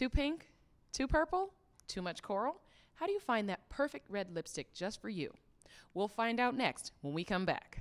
Too pink? Too purple? Too much coral? How do you find that perfect red lipstick just for you? We'll find out next when we come back.